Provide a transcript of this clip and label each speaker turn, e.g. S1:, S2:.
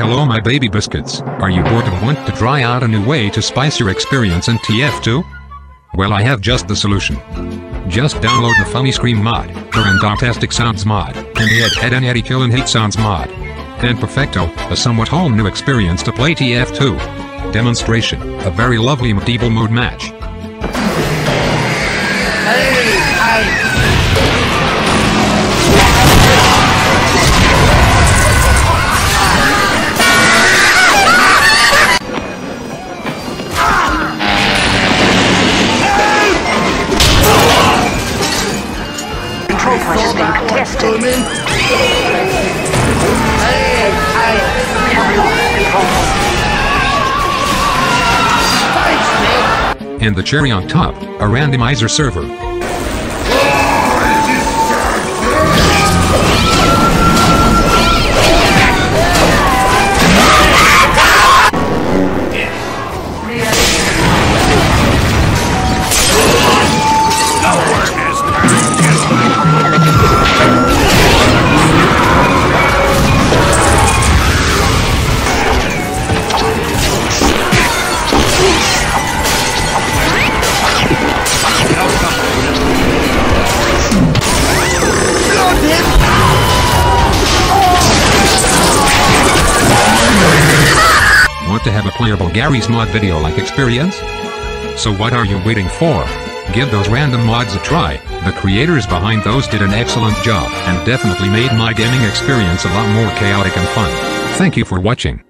S1: Hello my baby biscuits, are you bored and want to try out a new way to spice your experience in TF2? Well I have just the solution. Just download the Funny Scream mod, the Randomtastic Sounds mod, and the Ed Edd n Eddy Kill and Hate Sounds mod. And perfecto, a somewhat whole new experience to play TF2. Demonstration, a very lovely medieval mode match.
S2: Control point has been contested. Carry on, control point.
S1: And the cherry on top, a randomizer server. Have a playable Garry's Mod video-like experience? So what are you waiting for? Give those random mods a try. The creators behind those did an excellent job and definitely made my gaming experience a lot more chaotic and fun. Thank you for watching.